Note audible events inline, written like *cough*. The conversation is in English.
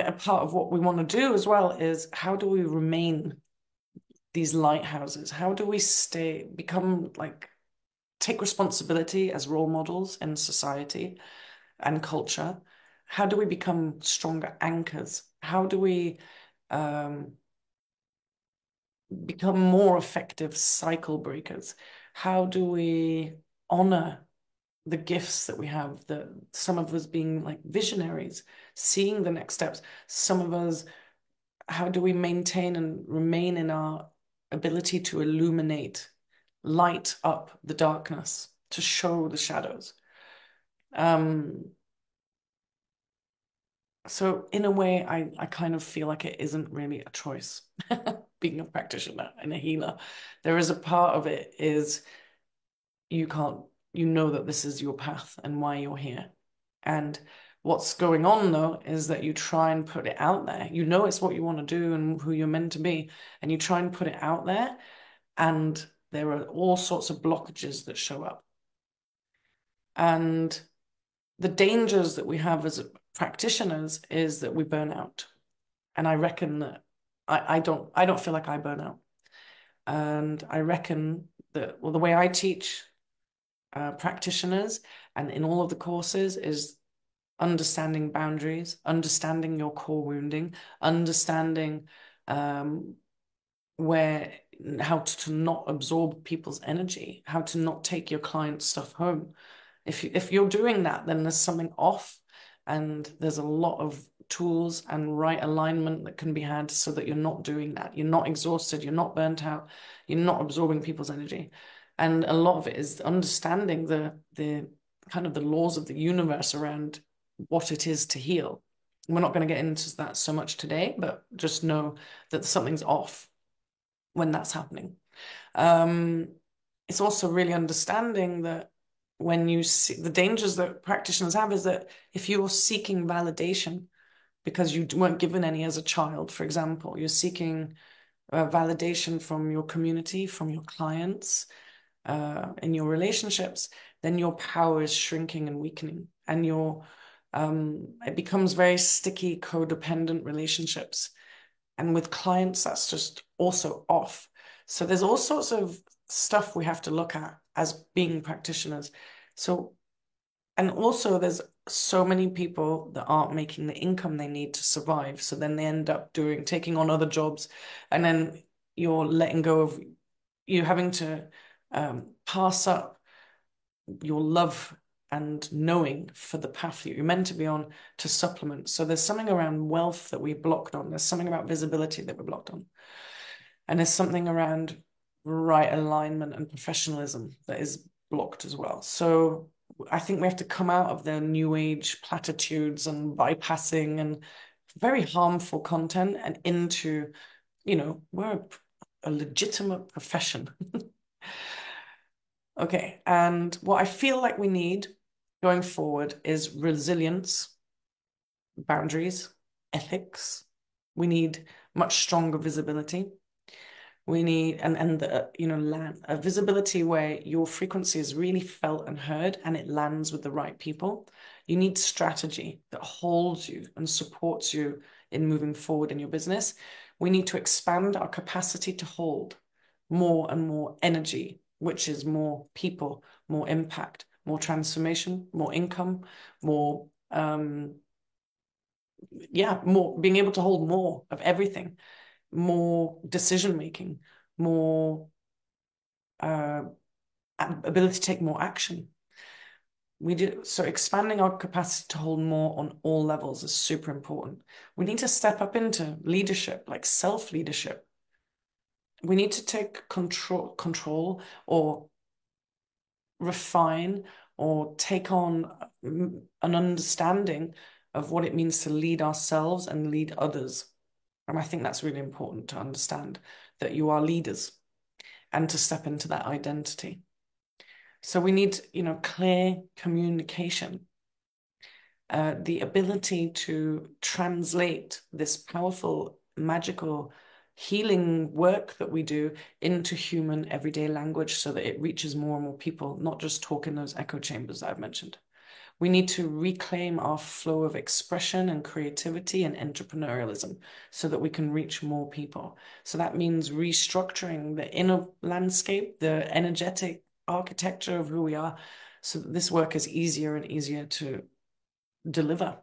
a part of what we want to do as well is how do we remain these lighthouses? How do we stay, become like, take responsibility as role models in society and culture? How do we become stronger anchors? How do we um, become more effective cycle breakers? How do we honor the gifts that we have? The some of us being like visionaries, seeing the next steps. Some of us, how do we maintain and remain in our ability to illuminate, light up the darkness, to show the shadows? Um, so in a way, I, I kind of feel like it isn't really a choice. *laughs* being a practitioner and a healer, there is a part of it is you can't, you know that this is your path and why you're here. And what's going on though is that you try and put it out there. You know it's what you want to do and who you're meant to be, and you try and put it out there, and there are all sorts of blockages that show up. And the dangers that we have as practitioners is that we burn out. And I reckon that I, I don't I don't feel like I burn out. And I reckon that well the way I teach uh, practitioners and in all of the courses is understanding boundaries, understanding your core wounding, understanding um, where how to not absorb people's energy, how to not take your client stuff home. If you, if you're doing that, then there's something off, and there's a lot of tools and right alignment that can be had so that you're not doing that. You're not exhausted, you're not burnt out, you're not absorbing people's energy. And a lot of it is understanding the the kind of the laws of the universe around what it is to heal. We're not going to get into that so much today, but just know that something's off when that's happening. Um, it's also really understanding that when you see the dangers that practitioners have is that if you're seeking validation because you weren't given any as a child, for example. You're seeking uh, validation from your community, from your clients, uh, in your relationships, then your power is shrinking and weakening, and your um, it becomes very sticky, codependent relationships. And with clients, that's just also off. So there's all sorts of stuff we have to look at as being practitioners. So, and also there's so many people that aren't making the income they need to survive. So then they end up doing taking on other jobs, and then you're letting go of you having to um, pass up your love and knowing for the path that you're meant to be on to supplement. So there's something around wealth that we blocked on. There's something about visibility that we're blocked on. And there's something around right alignment and professionalism that is blocked as well. So I think we have to come out of the new age platitudes and bypassing and very harmful content and into, you know, we're a legitimate profession. *laughs* okay. And what I feel like we need going forward is resilience, boundaries, ethics. We need much stronger visibility we need and and the, you know land a visibility where your frequency is really felt and heard and it lands with the right people you need strategy that holds you and supports you in moving forward in your business we need to expand our capacity to hold more and more energy which is more people more impact more transformation more income more um yeah more being able to hold more of everything more decision making, more uh, ability to take more action. We do so expanding our capacity to hold more on all levels is super important. We need to step up into leadership, like self leadership. We need to take control, control or refine or take on an understanding of what it means to lead ourselves and lead others. And I think that's really important to understand that you are leaders and to step into that identity. So we need, you know, clear communication, uh, the ability to translate this powerful, magical healing work that we do into human everyday language so that it reaches more and more people, not just talk in those echo chambers that I've mentioned. We need to reclaim our flow of expression and creativity and entrepreneurialism so that we can reach more people. So that means restructuring the inner landscape, the energetic architecture of who we are, so that this work is easier and easier to deliver.